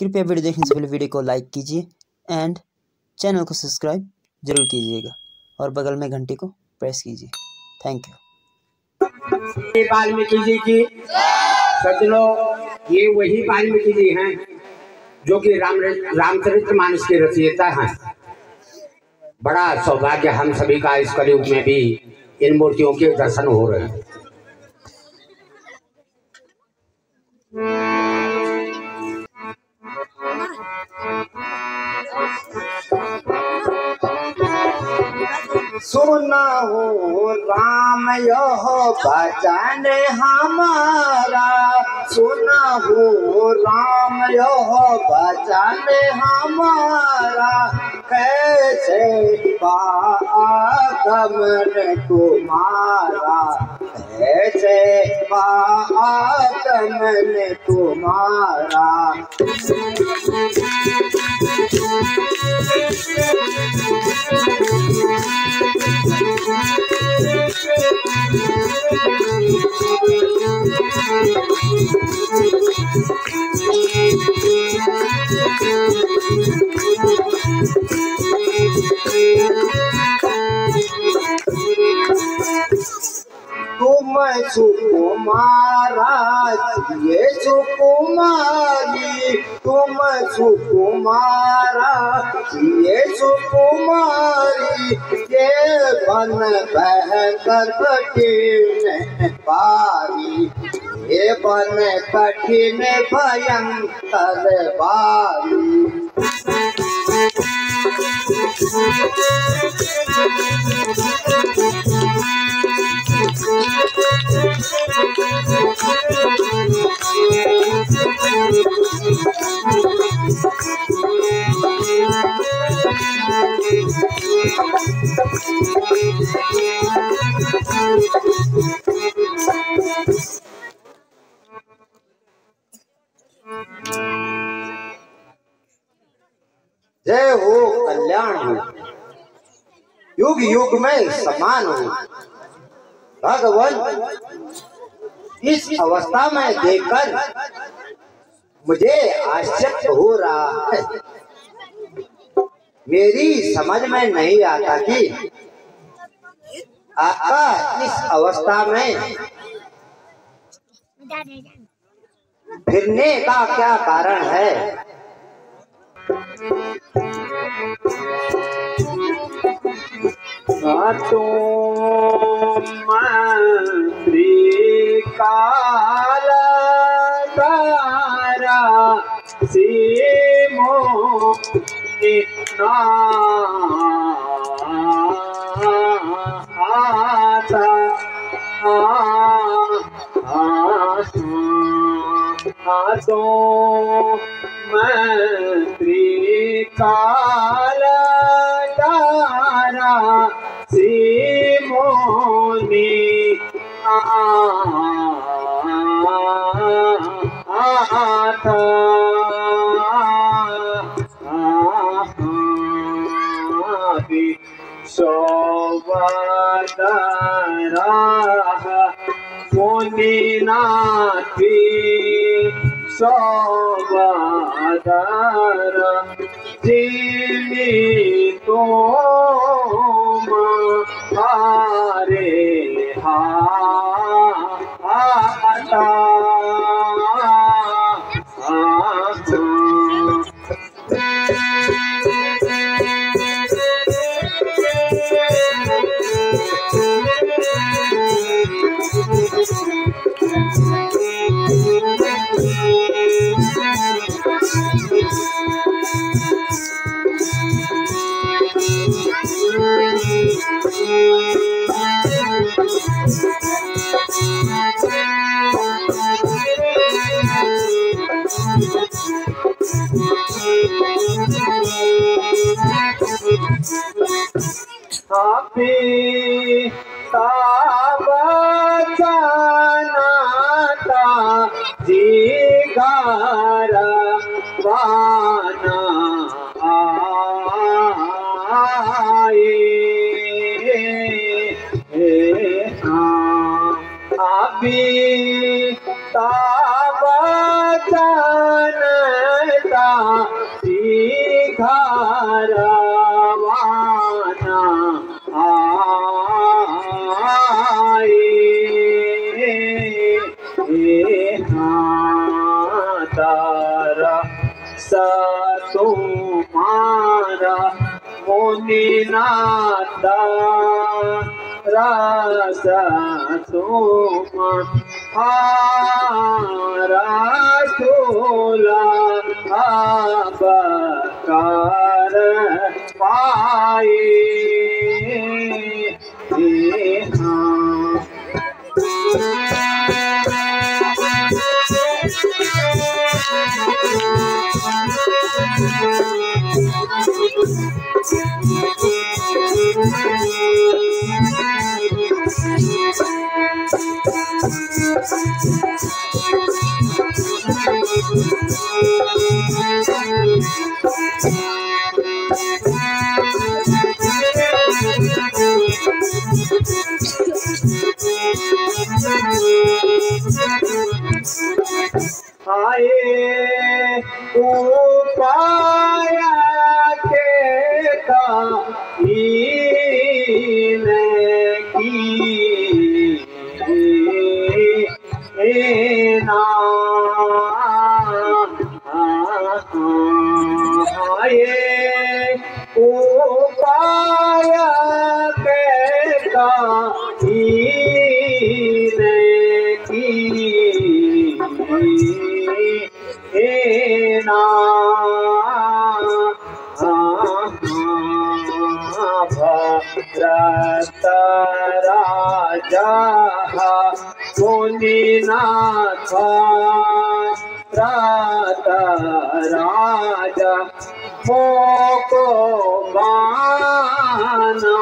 कृपया वीडियो देखने से पहले वीडियो को लाइक कीजिए एंड चैनल को सब्सक्राइब ज़रूर कीजिएगा और बगल में घंटी को प्रेस कीजिए। थैंक यू वाल्मीकि जी की सज्जनों, ये वही वाल्मीकि जी हैं जो कि राम रामचरित्र मानस के रचयिता हैं। बड़ा सौभाग्य हम सभी का इस कलयुग में भी इन मूर्तियों के दर्शन हो रहे हैं। सुना राम, यह भजन हमारा। सुना राम, यह भजन हमारा। कैसे पागमन तुम्हारा? कैसे पागमन तुम्हारा? ये सुकुमारी तुम सुकुमारा ये सुकुमारी ये बन भयंकर कठिन पारी ये बन कठिन भयंकर बारी। युग में समान हो। भगवान, इस अवस्था में देखकर मुझे आश्चर्य हो रहा है। मेरी समझ में नहीं आता कि आपका इस अवस्था में फिरने का क्या कारण है। तो मंत्री काल तारा सीमो आता तो मंत्री काल तारा सिमोनी आता सोवदरा मुनिनाथी सोवदर जिनी हापी ताबचनाता जिगारा वाना आए। अभी तारा सतुमारा मुनिनाथा रस तुमा रसोला बकार पाए राजा मुनिनाथ रात राजा मोको बाना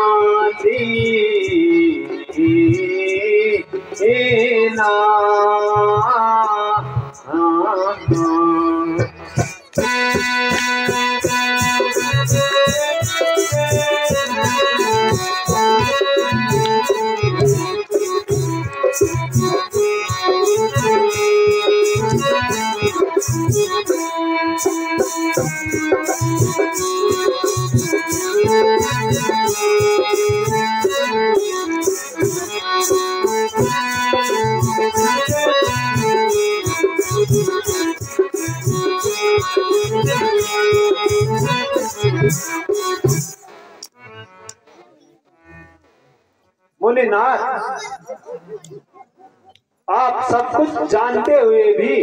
मुनिनाथ आप सब कुछ जानते हुए भी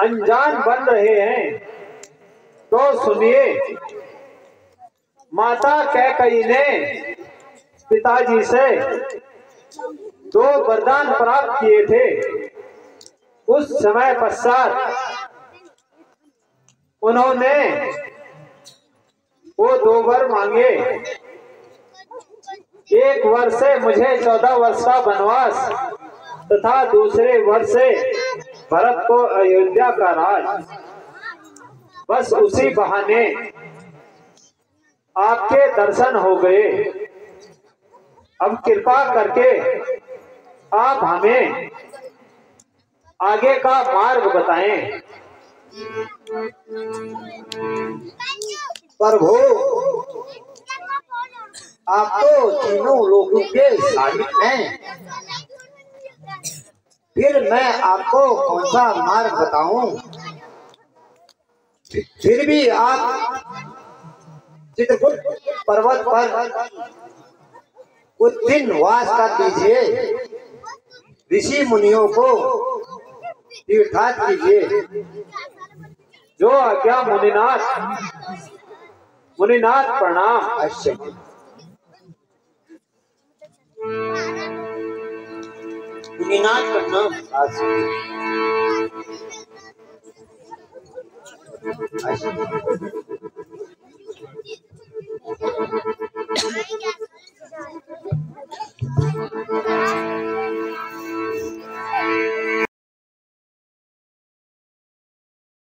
अनजान बन रहे हैं तो सुनिए। माता कैकई ने, पिताजी से दो वरदान प्राप्त किए थे। उस समय पश्चात उन्होंने वो दो वर मांगे। एक वर्ष से मुझे चौदह वर्ष का वनवास तथा दूसरे वर्ष से भरत को अयोध्या का राज। बस उसी बहाने आपके दर्शन हो गए। अब कृपा करके आप हमें आगे का मार्ग बताएँ। प्रभु आप तो तीनों लोगों के मालिक हैं। फिर मैं आपको कौन सा मार्ग बताऊँ? फिर भी आप चित्रकूट पर्वत पर कुछ दिन वास कर दीजिए। ऋषि मुनियों को तीर्थाट कीजिए। जो आज्ञा मुनिनाथ मुनिनाथ प्रणाम। अवश्य आज प्रणाम अवश्य